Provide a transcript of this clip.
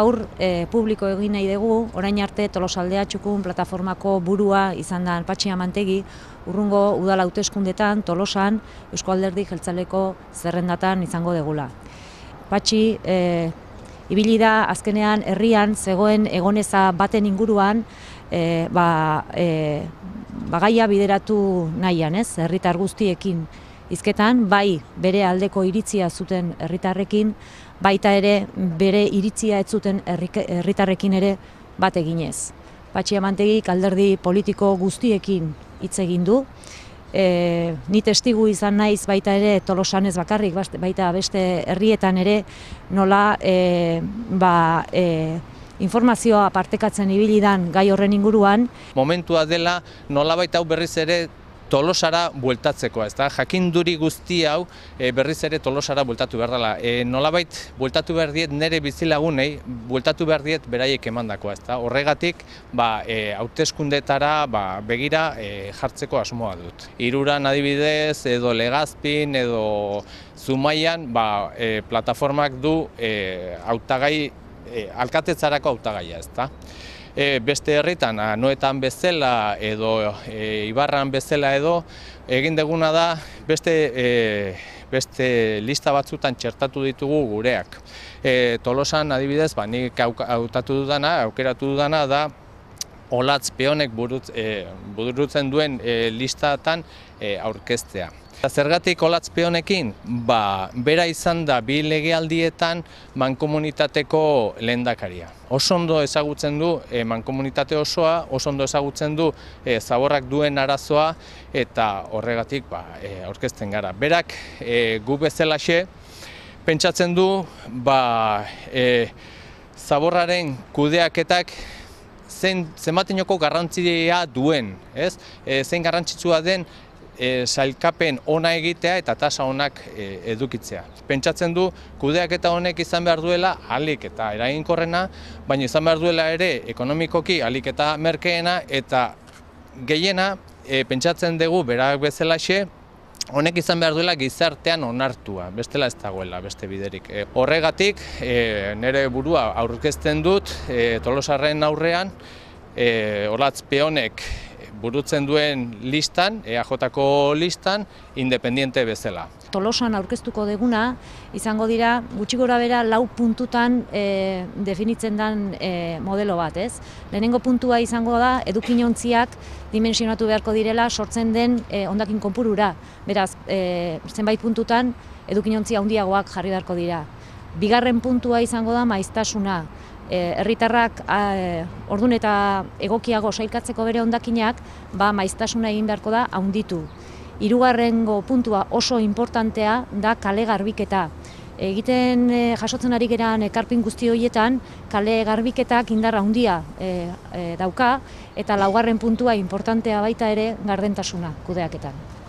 Gaur e, publiko egin nahi dugu, orain arte Tolosaldea txukun plataformako burua izan da Patxi Amantegi, urrungo udala hauteskundetan Tolosan Eusko Alderdi Jeltzaleko zerrendatan izango degula. Patxi e, ibili da azkenean herrian zegoen egoneza baten inguruan e, ba, e, bagaia bideratu nahian, ez? Herritar guztiekin hizketan bai bere aldeko iritzia zuten herritarrekin, baita ere bere iritzia ez zuten herritarrekin ere bat eginez. Patxi Amantegik alderdi politiko guztiekin hitz egin du. E, ni testigu izan naiz baita ere tolosan ez bakarrik, baita beste herrietan ere nola e, ba, e, informazioa partekatzen ibili dan gai horren inguruan. Momentua dela nola baita hau berriz ere tolosara bueltatzeko, ez da? Jakinduri guzti hau e, berriz ere tolosara bueltatu behar dela. E, nolabait bueltatu behar diet nire bizilagunei, bueltatu behar diet beraiek emandakoa, ez da? Horregatik, ba, e, hauteskundetara ba, begira e, jartzeko asmoa dut. Iruran adibidez, edo legazpin, edo zumaian, ba, e, plataformak du hautagai, e, alkatetzarako hautagaia, ez da? E, beste herritan, noetan bezala edo e, ibarran bezala edo, egin deguna da beste, e, beste lista batzutan txertatu ditugu gureak. E, tolosan adibidez, ba, nik hautatu dudana, aukeratu dudana da, olatz peonek burut, e, burutzen duen e, listatan e, aurkeztea. Zergatik olatzpe honekin, ba, bera izan da bi legealdietan mankomunitateko lehendakaria. Oso ondo ezagutzen du e, mankomunitate osoa, oso ondo ezagutzen du e, zaborrak duen arazoa eta horregatik ba, e, aurkezten gara. Berak e, gu bezalaxe pentsatzen du ba, e, zaborraren kudeaketak zen zematenoko garrantzia duen, ez? E, zein garrantzitsua den e, sailkapen ona egitea eta tasa onak e, edukitzea. Pentsatzen du kudeak eta honek izan behar duela alik eta eraginkorrena, baina izan behar duela ere ekonomikoki alik eta merkeena eta gehiena e, pentsatzen dugu berak bezalaxe honek izan behar duela gizartean onartua, bestela ez dagoela, beste biderik. E, horregatik, e, nire burua aurkezten dut, e, tolosarren aurrean, e, olatz peonek burutzen duen listan, EAJ-ko listan, independiente bezala. Tolosan aurkeztuko deguna, izango dira, gutxi gora bera, lau puntutan e, definitzen den e, modelo bat, ez? Lehenengo puntua izango da, edukinontziak dimensionatu beharko direla sortzen den e, ondakin konpurura. Beraz, e, zenbait puntutan, edukinontzia handiagoak jarri beharko dira. Bigarren puntua izango da, maiztasuna. Eh, herritarrak e, ordun eta egokiago sailkatzeko bere hondakinak ba maiztasuna egin beharko da handitu. Hirugarrengo puntua oso importantea da kale garbiketa. Egiten e, jasotzen ari geran ekarpin guzti horietan kale garbiketak indar handia dauka eta laugarren puntua importantea baita ere gardentasuna kudeaketan.